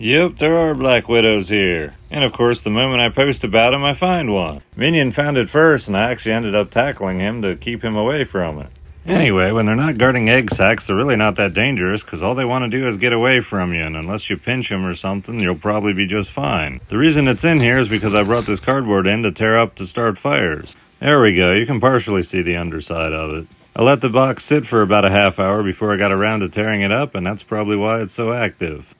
Yep, there are Black Widows here. And of course, the moment I post about him, I find one. Minion found it first, and I actually ended up tackling him to keep him away from it. Anyway, when they're not guarding egg sacs, they're really not that dangerous because all they want to do is get away from you, and unless you pinch them or something, you'll probably be just fine. The reason it's in here is because I brought this cardboard in to tear up to start fires. There we go, you can partially see the underside of it. I let the box sit for about a half hour before I got around to tearing it up, and that's probably why it's so active.